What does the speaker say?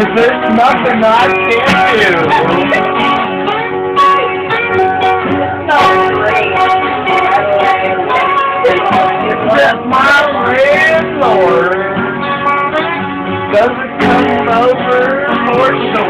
Cause there's nothing I can do. My doesn't come over for sure.